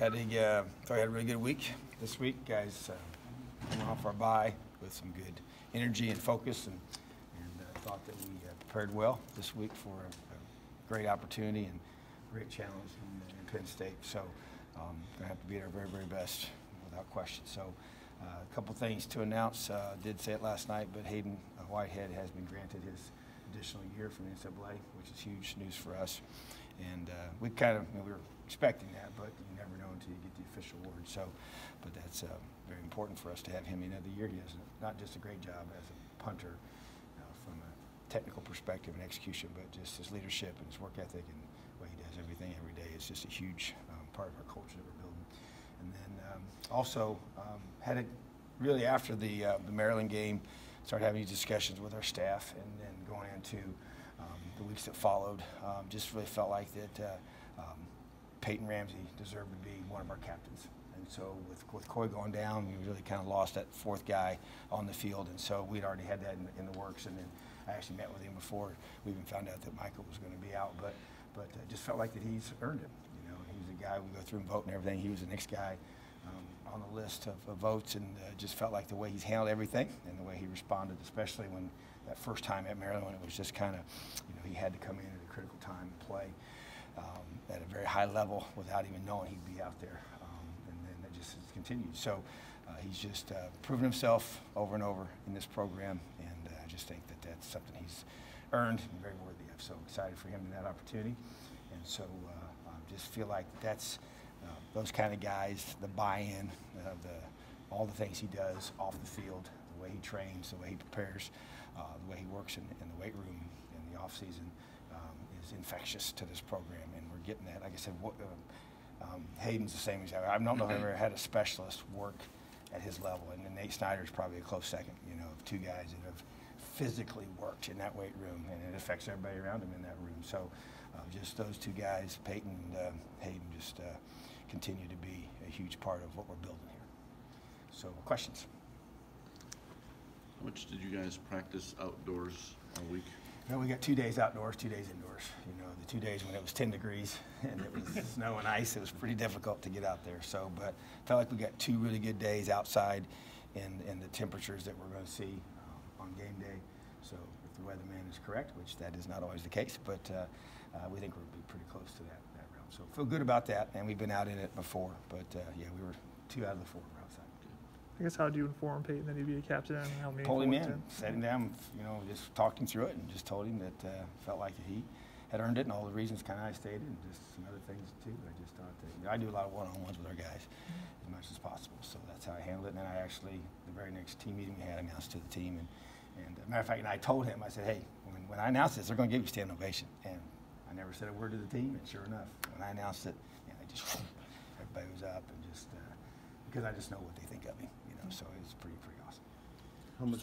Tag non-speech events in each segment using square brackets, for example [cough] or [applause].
Had a, uh, thought we had a really good week this week, guys. Uh, off our bye with some good energy and focus, and, and uh, thought that we uh, prepared well this week for a, a great opportunity and great challenge in, in Penn State. So, um, gonna have to be at our very, very best without question. So, uh, a couple things to announce. Uh, did say it last night, but Haydon uh, Whitehead has been granted his additional year from the NCAA, which is huge news for us. And uh, we kind of you know, we were expecting that, but you never know until you get the official word. So, but that's uh, very important for us to have him another year. He does not just a great job as a punter uh, from a technical perspective and execution, but just his leadership and his work ethic and the way he does everything every day is just a huge um, part of our culture that we're building. And then um, also um, had it really after the uh, the Maryland game, started having these discussions with our staff, and then going into the weeks that followed, um, just really felt like that uh, um, Peyton Ramsey deserved to be one of our captains. And so with, with Coy going down, we really kind of lost that fourth guy on the field. And so we'd already had that in, in the works. And then I actually met with him before we even found out that Michael was going to be out. But but uh, just felt like that he's earned it. You know, he's a guy we go through and vote and everything. He was the next guy um, on the list of, of votes, and uh, just felt like the way he's handled everything and the way he responded, especially when that first time at Maryland, it was just kind of, you know, he had to come in at a critical time and play um, at a very high level without even knowing he'd be out there. Um, and then that just continued. So uh, he's just uh, proven himself over and over in this program, and uh, I just think that that's something he's earned and very worthy of. So excited for him in that opportunity. And so uh, I just feel like that's uh, those kind of guys, the buy-in, the all the things he does off the field, the way he trains, the way he prepares, uh, the way he works in, in the weight room in the off season um, is infectious to this program, and we're getting that. Like I said, what, uh, um, Haydon's the same as I don't know if I've ever had a specialist work at his level, and then Nate Snyder's probably a close second. You know, of two guys that have physically worked in that weight room, and it affects everybody around him in that room. So, uh, just those two guys, Peyton and uh, Haydon, just uh, continue to be a huge part of what we're building here. So, questions? How much did you guys practice outdoors all week? Well, we got two days outdoors, two days indoors. You know, the two days when it was 10 degrees [laughs] and it was [laughs] snow and ice, it was pretty difficult to get out there. So, but felt like we got two really good days outside in, in the temperatures that we're going to see um, on game day. So, if the weatherman is correct, which that is not always the case, but uh, uh, we think we'll be pretty close to that, that realm. So, feel good about that. And we've been out in it before, but uh, yeah, we were two out of the four outside. I guess how do you inform Peyton that he'd be a captain and how many? pulled him in, sat him down, you know, just talked him through it, and just told him that uh, felt like he had earned it, and all the reasons kind of I stated, and just some other things too. I just thought that you know, I do a lot of one-on-ones with our guys as much as possible, so that's how I handled it. And then I actually, the very next team meeting we had, announced to the team, and and uh, matter of fact, and I told him, I said, hey, when, when I announce this, they're going to give you a standing ovation, and I never said a word to the team, and sure enough, when I announced it, yeah, I just everybody was up, and just uh, because I just know what they think of me, you know, so it's pretty pretty awesome. How much,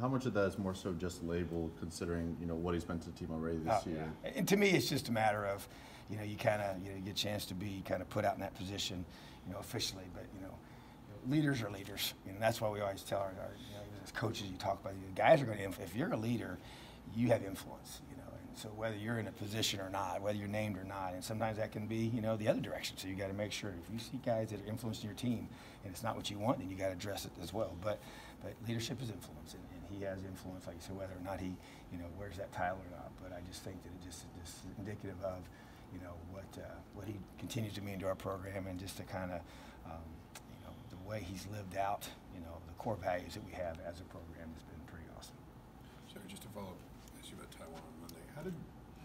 how much of that is more so just label, considering, you know, what he's meant to the team already this Oh, year? yeah. And to me, it's just a matter of, you know, you kind of, you know, you get a chance to be kind of put out in that position, you know, officially. But you know, you know, leaders are leaders, you know, that's why we always tell our, our you know, as coaches, you talk about, you guys are going to, if you're a leader, you have influence, you know. So whether you're in a position or not, whether you're named or not, and sometimes that can be, you know, the other direction. So you got to make sure if you see guys that are influencing your team, and it's not what you want, then you got to address it as well. But but leadership is influence, and, and he has influence, like you said, whether or not he, you know, wears that title or not. But I just think that it just just indicative of, you know, what uh, what he continues to mean to our program, and just to kind of, um, you know, the way he's lived out, you know, the core values that we have as a program has been pretty awesome. Sorry, just to follow up, ask you about Tiawan on Monday. How did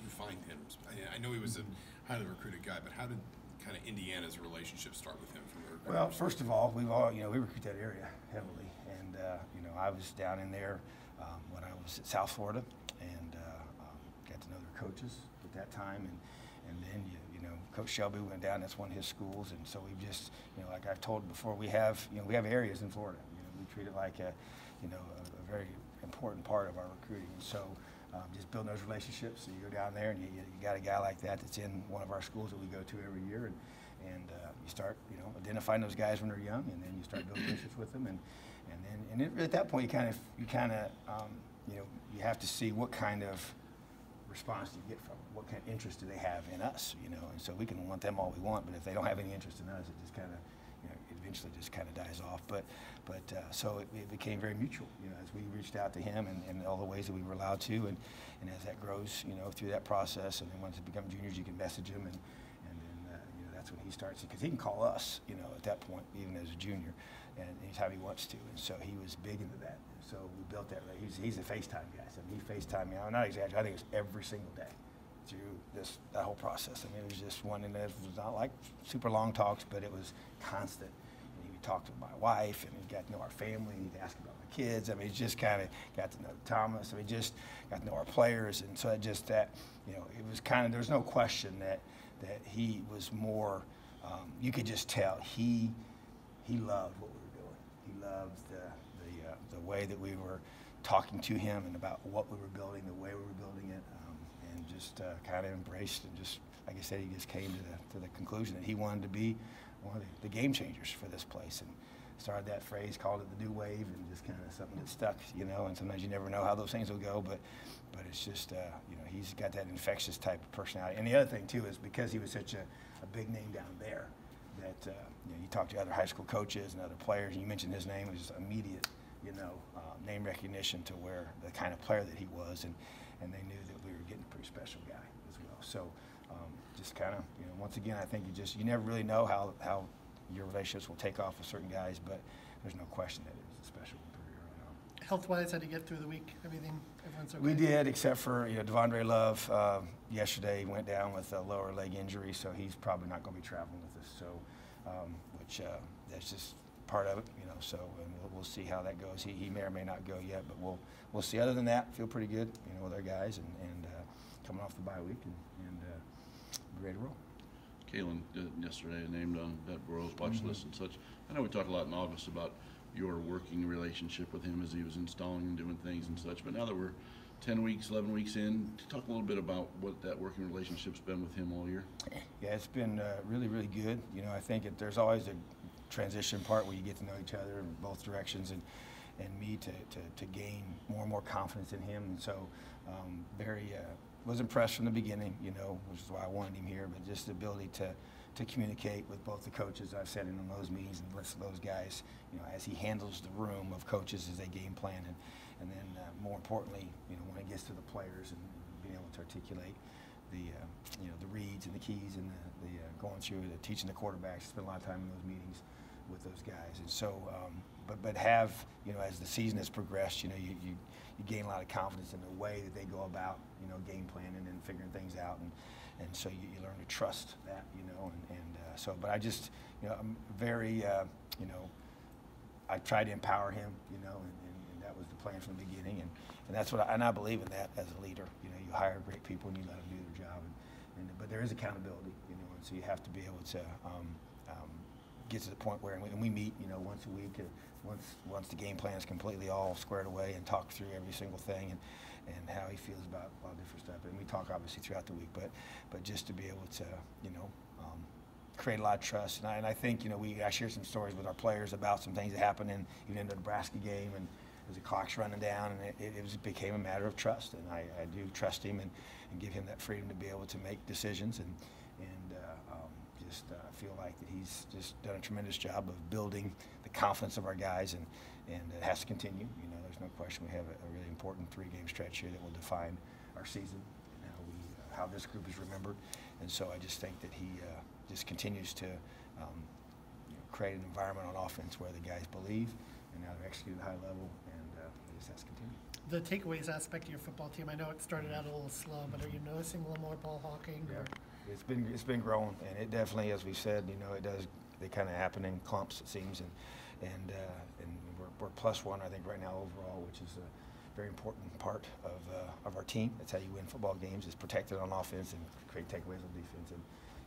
you find him? I, know he was a highly recruited guy, but how did kind of Indiana's relationship start with him from Well, first of all, we've all, you know, we recruit that area heavily, and uh, you know, I was down in there um, when I was at South Florida, and uh, um, got to know their coaches at that time, and and then you, you know, Coach Shelby went down. That's one of his schools, and so we've just, you know, like I've told before, we have, you know, we have areas in Florida. You know, we treat it like a, you know, a, a very important part of our recruiting. So. Um, just building those relationships. So you go down there and you, you, you got a guy like that that's in one of our schools that we go to every year, and and uh, you start you know identifying those guys when they're young, and then you start building relationships with them, and and then and it, at that point you kind of you kind of um, you know you have to see what kind of response do you get from them? What kind of interest do they have in us? You know, and so we can want them all we want, but if they don't have any interest in us, it just kind of, eventually just kind of dies off. But, but uh, so it, it became very mutual, you know, as we reached out to him and, and all the ways that we were allowed to, and, and as that grows, you know, through that process, and then once they become juniors, you can message them, and, and then uh, you know that's when he starts because he can call us, you know, at that point, even as a junior, and anytime he wants to, and so he was big into that. So we built that. He's he's a FaceTime guy. So he FaceTime me. I'm not exaggerating. I think it's every single day through this that whole process. I mean, it was just one, and it was not like super long talks, but it was constant. And would to my wife, and got to know our family. He'd ask about my kids. I mean, just kind of got to know Thomas. I mean, just got to know our players, and so just that, you know, it was kind of there's no question that that he was more. Um, you could just tell he he loved what we were doing. He loved the the uh, the way that we were talking to him and about what we were building, the way we were building it, um, and just uh, kind of embraced and just like I said, he just came to the to the conclusion that he wanted to be one of the, the game changers for this place and started that phrase, called it the new wave, and just kind of something that stuck, you know. And sometimes you never know how those things will go, but but it's just uh, you know he's got that infectious type of personality. And the other thing too is because he was such a, a big name down there, that uh, you know you talk to other high school coaches and other players, and you mentioned his name, it was immediate, you know, uh, name recognition to where the kind of player that he was, and and they knew that we were getting a pretty special guy as well. So just kind of you know once again, I think you just you never really know how how your relationships will take off with certain guys, but there's no question that it was a special career right on. Health-wise, how'd you get through the week? Everything, everyone's okay? We did, except for you know Devondre Love. Uh, yesterday went down with a lower leg injury, so he's probably not going to be traveling with us. So, um, which uh, that's just part of it, you know. So, and we'll, we'll see how that goes. He, he may or may not go yet, but we'll we'll see. Other than that, feel pretty good, you know, with our guys and, and uh, coming off the bye week and, and ready to roll. Kalen yesterday named on the Broyles watch Mhm. list and such. I know we talked a lot in August about your working relationship with him as he was installing and doing things and such, but now that we're ten weeks, eleven weeks in, talk a little bit about what that working relationship's been with him all year. Yeah, it's been uh, really, really good. You know, I think it, there's always a transition part where you get to know each other in both directions, and and me to, to, to gain more and more confidence in him. And so, um, very uh, was impressed from the beginning. You know, which is why I wanted him here. But just the ability to to communicate with both the coaches I've sat in on those meetings and listen to those guys. You know, as he handles the room of coaches as they game plan, and and then uh, more importantly, you know, when it gets to the players and being able to articulate the uh, you know the reads and the keys and the, the uh, going through the teaching the quarterbacks. Spend a lot of time in those meetings with those guys, and so um, but but have you know as the season has progressed, you know you, you you gain a lot of confidence in the way that they go about you know game planning and figuring things out, and and so you, you learn to trust that you know and and uh, so but I just you know I'm very uh, you know I try to empower him, you know, and, and, and that was the plan from the beginning, and, and that's what I, and I believe in that as a leader. You know, you hire great people and you let them do their job, and, and but there is accountability, you know, and so you have to be able to um, get to the point where, and we, meet, you know, once a week, once once the game plan is completely all squared away, and talk through every single thing, and and how he feels about a lot of different stuff, and we talk obviously throughout the week, but but just to be able to, you know. Um, create a lot of trust. And I, and I think, you know, we, I share some stories with our players about some things that happened in, even in the Nebraska game, and as the clock's running down, and it, it was, became a matter of trust. And I, I do trust him and, and give him that freedom to be able to make decisions. And, just uh, feel like that he's just done a tremendous job of building the confidence of our guys, and, and it has to continue. You know, there's no question we have a, a really important three-game stretch here that will define our season and how we, uh, how this group is remembered. And so I just think that he uh, just continues to um, you know, create an environment on offense where the guys believe and now they're executing at a high level, and uh, it just has to continue. The takeaways aspect of your football team, I know it started out a little slow, but are you noticing a little more ball hawking? or- It's been it's been growing, and it definitely, as we said, you know, it does. They kind of happen in clumps, it seems, and and uh, and we're, we're plus one, I think, right now overall, which is a very important part of uh, of our team. That's how you win football games: is protect it on offense and create takeaways on defense. And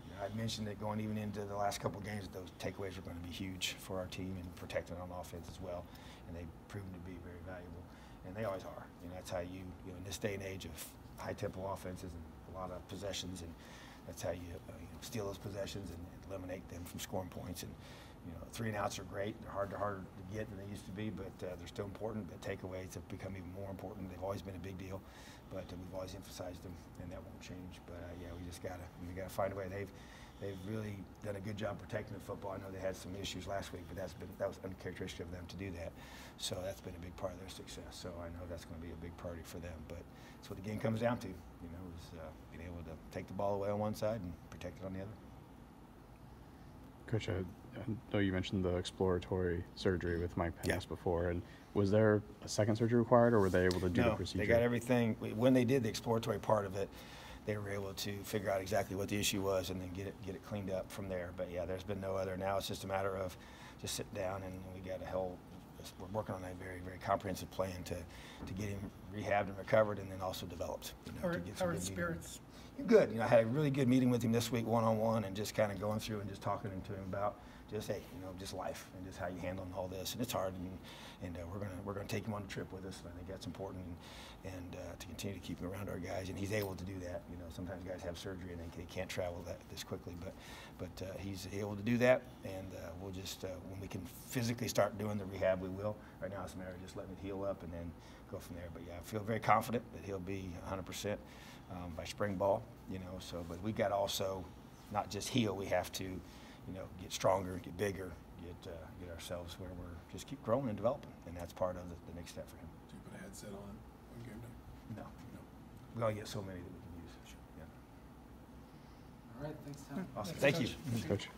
you know, I'd mentioned that going even into the last couple of games, those takeaways are going to be huge for our team and protecting on offense as well. And they've proven to be very valuable, and they always are. You know, that's how you you know in this day and age of high tempo offenses and a lot of possessions and that's how you, uh, you know, steal those possessions and eliminate them from scoring points. And, you know, three and outs are great. They're hard to harder to get than they used to be, but uh, they're still important. But takeaways have become even more important. They've always been a big deal, but uh, we've always emphasized them, and that won't change. But uh, yeah, we just gotta we gotta find a way. They've they've really done a good job protecting the football. I know they had some issues last week, but that's been that was uncharacteristic of them to do that. So that's been a big part of their success. So I know that's going to be a big party for them. But that's what the game comes down to. You know, is uh, being able to take the ball away on one side and protect it on the other. Coach, I, I know you mentioned the exploratory surgery with Mike Yeah. Before, and was there a second surgery required, or were they able to do the procedure? they got everything. When they did the exploratory part of it, they were able to figure out exactly what the issue was and then get it get it cleaned up from there. But yeah, there's been no other. Now it's just a matter of just sitting down and we got a hell. We're working on a very very comprehensive plan to to get him rehabbed and recovered and then also developed. You know, How to are, get how some are good his meeting. spirits? Good. You know, I had a really good meeting with him this week, one on one, and just kind of going through and just talking to him about just hey, you know, just life and just how you handle all this. And it's hard, and and uh, we're gonna we're gonna take him on a trip with us. And I think that's important, and, and uh, to continue to keep him around our guys. And he's able to do that. You know, sometimes guys have surgery and they, can't travel that this quickly, but but uh, he's able to do that. And uh, we'll just uh, when we can physically start doing the rehab, we will. Right now, it's a matter of just letting it heal up and then go from there. But yeah, I feel very confident that he'll be 100 percent um, by spring ball, you know. So, but we got also not just heal. We have to, you know, get stronger, get bigger, get uh, get ourselves where we're just keep growing and developing, and that's part of the, the next step for him. Do you put a headset on on game day? No, No. we only get so many that we can use. Yeah. All right, thanks, Tom. Awesome. Thanks, Thank you. Coach. Coach.